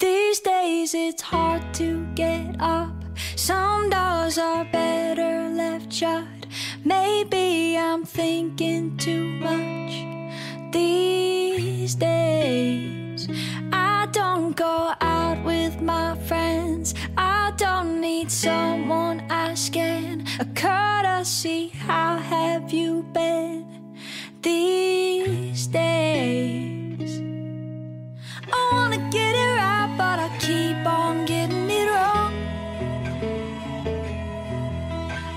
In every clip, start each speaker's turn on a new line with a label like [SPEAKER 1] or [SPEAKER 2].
[SPEAKER 1] These days it's hard to get up. Some doors are better left shut. Maybe I'm thinking too much these days. I don't go out with my friends. I don't need someone asking a courtesy. How have you been these days? I wanna get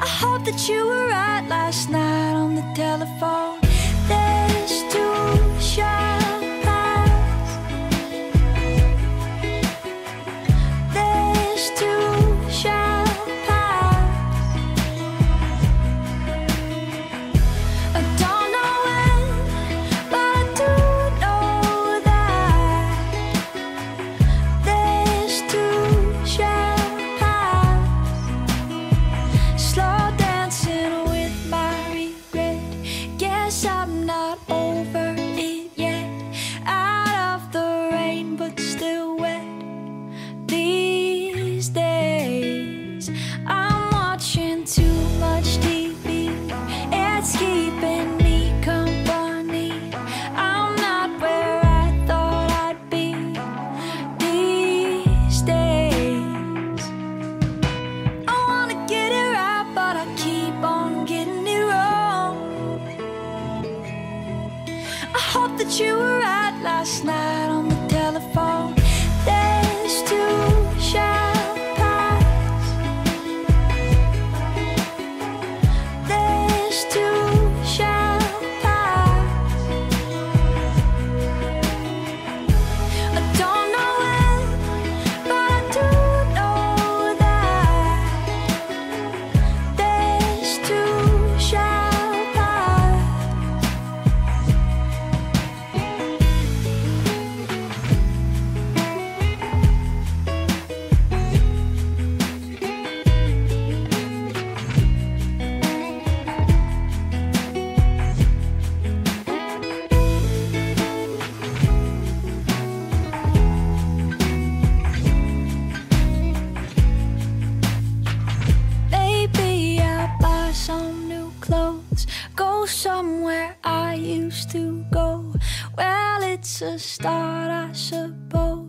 [SPEAKER 1] I hope that you were right last night on the telephone. There's two champagnes. I'm watching too much TV. It's keeping me company. I'm not where I thought I'd be these days. I wanna get it right, but I keep on getting it wrong. I hope that you were right last night on the go somewhere I used to go. Well, it's a start, I suppose.